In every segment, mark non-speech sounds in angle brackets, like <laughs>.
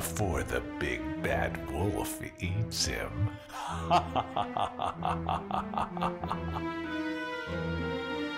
before the big bad wolf eats him. <laughs>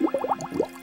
Thank you.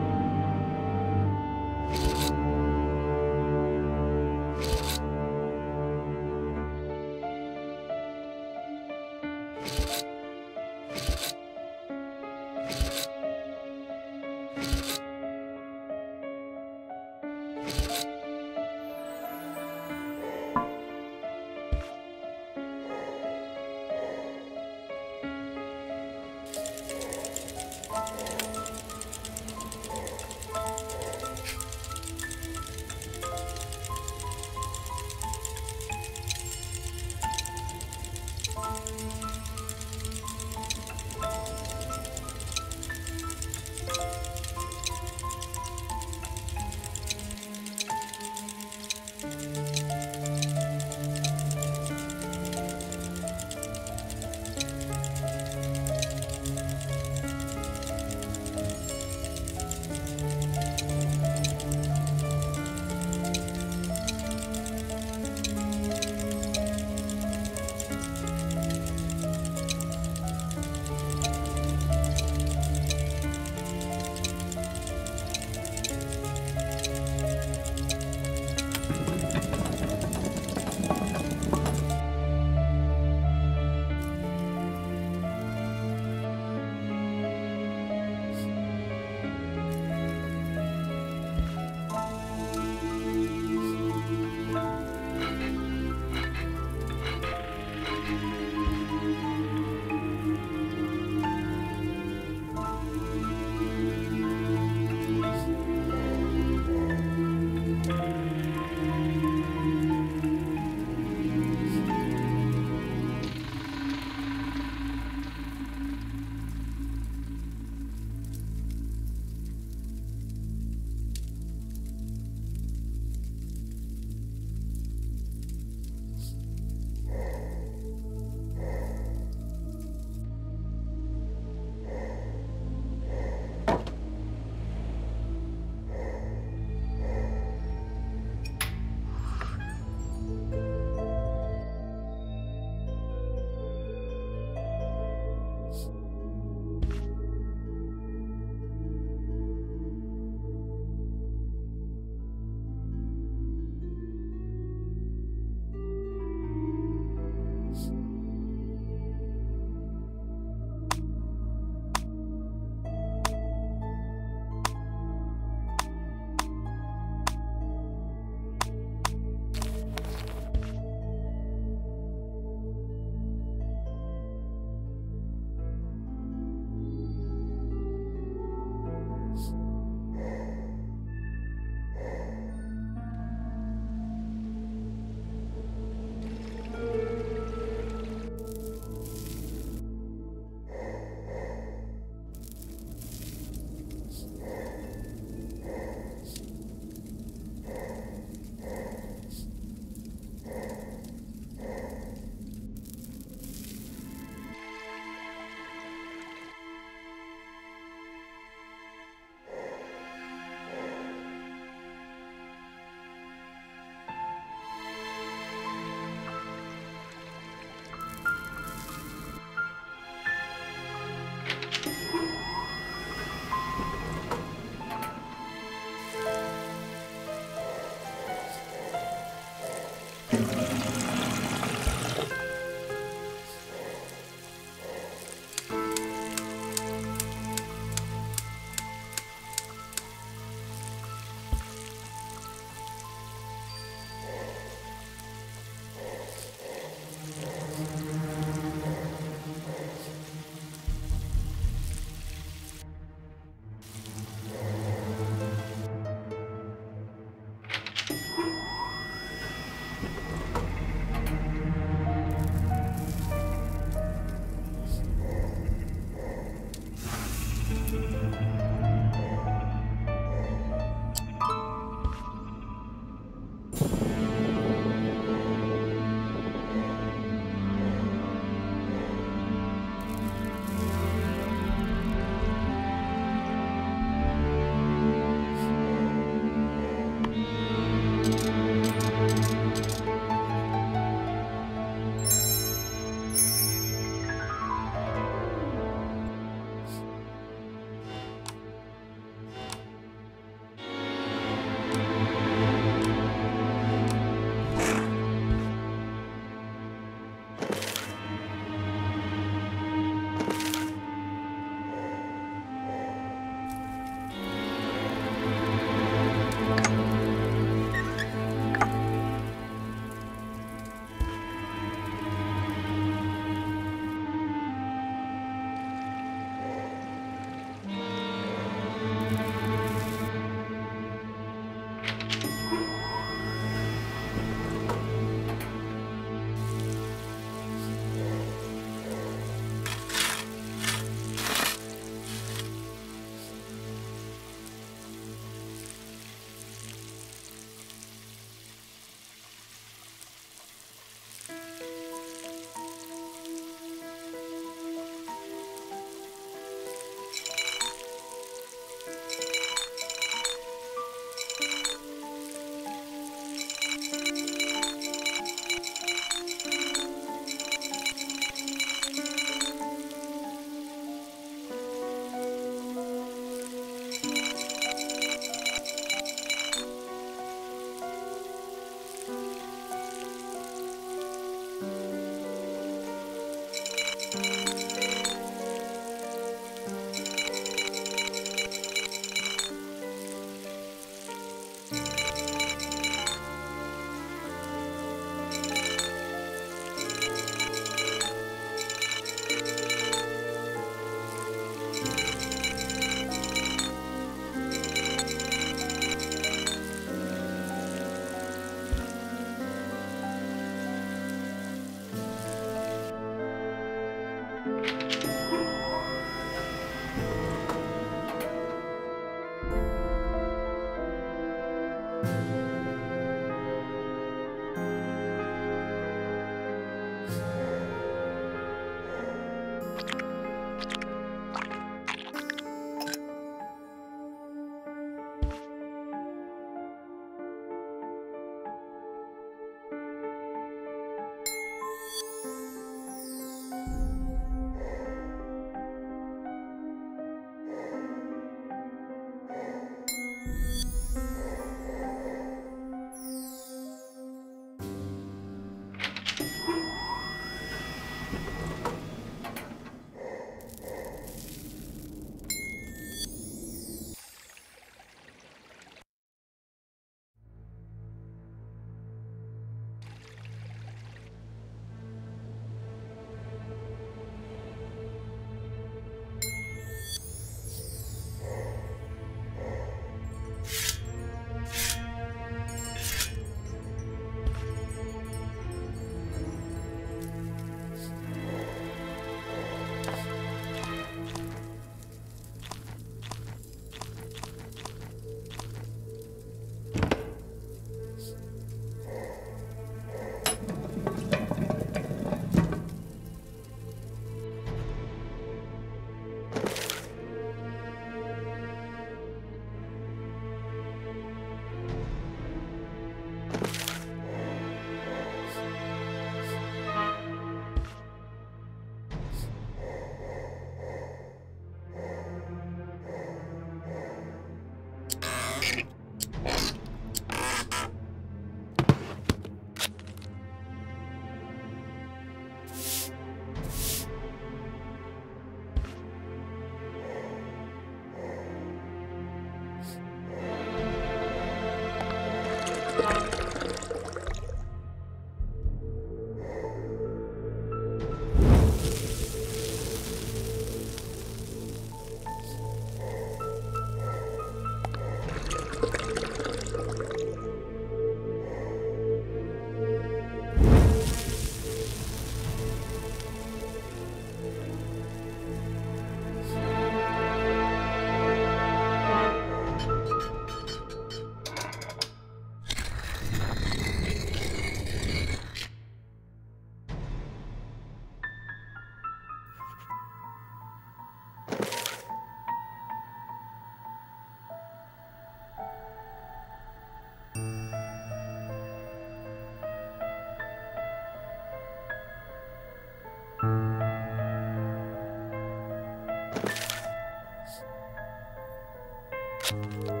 you